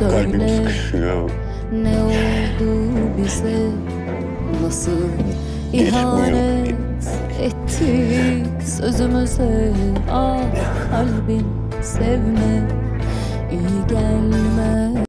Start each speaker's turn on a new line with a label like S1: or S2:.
S1: Kalbim
S2: söyle
S1: sıkışıyor.
S2: ne oldu bize? Nasıl ihanet ettik sözümüze? Ah kalbim sevme iyi gelmez